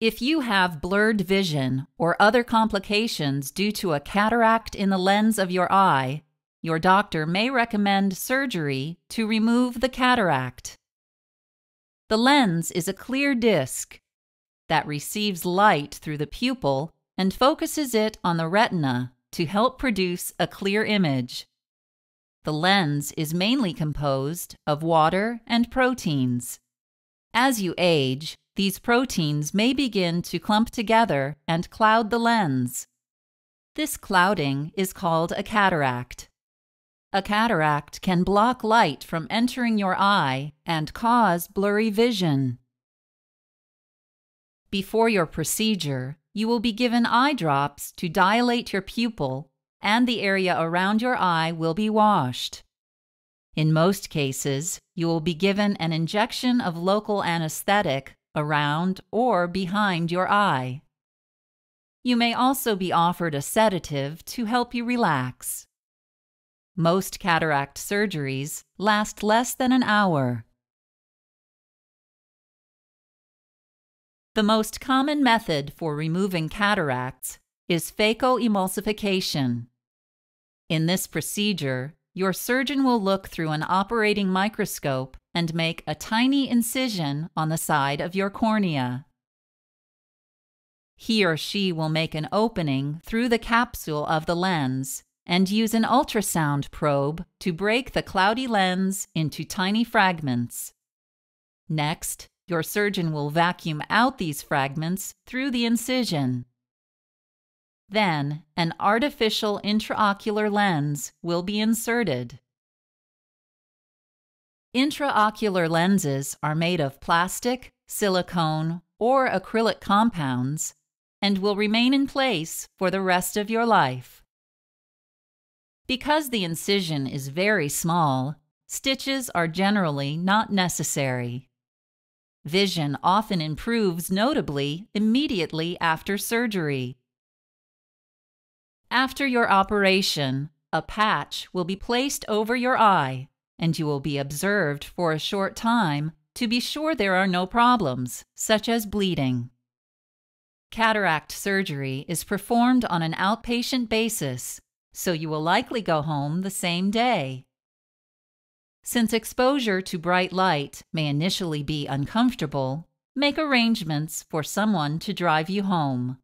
If you have blurred vision or other complications due to a cataract in the lens of your eye, your doctor may recommend surgery to remove the cataract. The lens is a clear disc that receives light through the pupil and focuses it on the retina to help produce a clear image. The lens is mainly composed of water and proteins. As you age, these proteins may begin to clump together and cloud the lens. This clouding is called a cataract. A cataract can block light from entering your eye and cause blurry vision. Before your procedure, you will be given eye drops to dilate your pupil, and the area around your eye will be washed. In most cases, you will be given an injection of local anesthetic around or behind your eye. You may also be offered a sedative to help you relax. Most cataract surgeries last less than an hour. The most common method for removing cataracts is phacoemulsification. In this procedure, your surgeon will look through an operating microscope and make a tiny incision on the side of your cornea. He or she will make an opening through the capsule of the lens and use an ultrasound probe to break the cloudy lens into tiny fragments. Next, your surgeon will vacuum out these fragments through the incision. Then, an artificial intraocular lens will be inserted. Intraocular lenses are made of plastic, silicone, or acrylic compounds and will remain in place for the rest of your life. Because the incision is very small, stitches are generally not necessary. Vision often improves notably immediately after surgery. After your operation, a patch will be placed over your eye and you will be observed for a short time to be sure there are no problems, such as bleeding. Cataract surgery is performed on an outpatient basis so you will likely go home the same day. Since exposure to bright light may initially be uncomfortable, make arrangements for someone to drive you home.